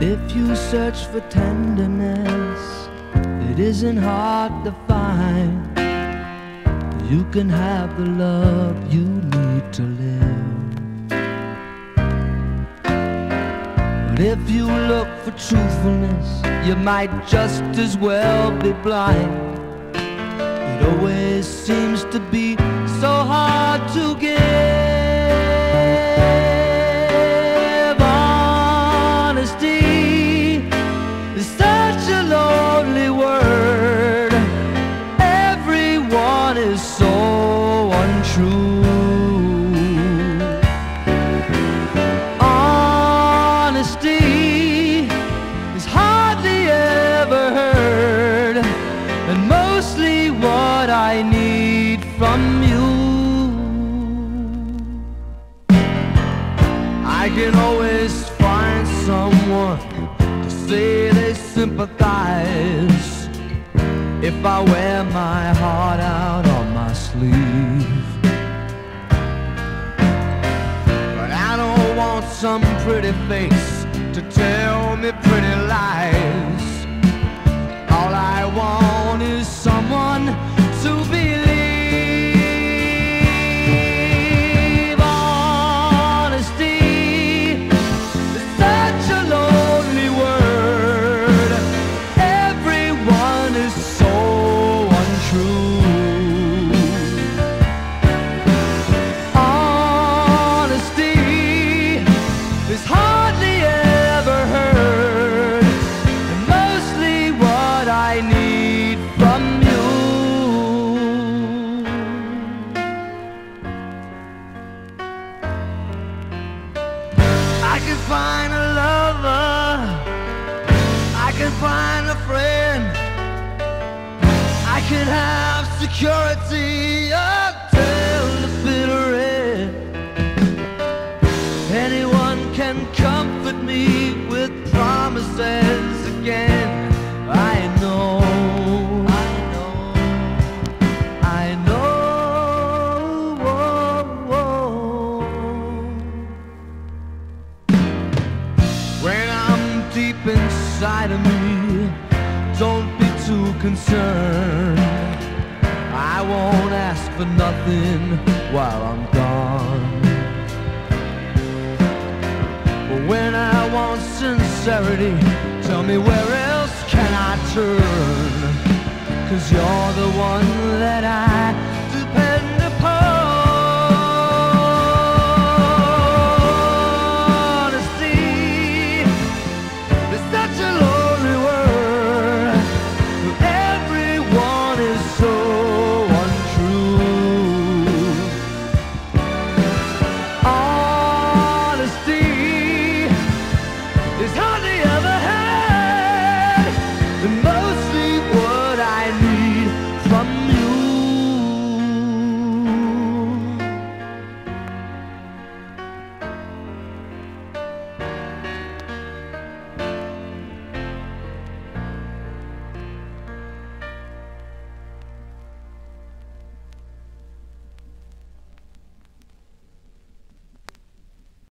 If you search for tenderness, it isn't hard to find. You can have the love you need to live. But if you look for truthfulness, you might just as well be blind. It always seems to be so hard to give. Lonely word. Everyone is so untrue. Honesty is hardly ever heard, and mostly what I need from you. I can always find someone to say sympathize if I wear my heart out on my sleeve. But I don't want some pretty face to tell me pretty lies. Can have security until the bitter end. Anyone can comfort me with promises again. I know, I know, I know. When I'm deep inside of me, don't too concerned. I won't ask for nothing while I'm gone. But when I want sincerity, tell me where else can I turn? Cause you're the one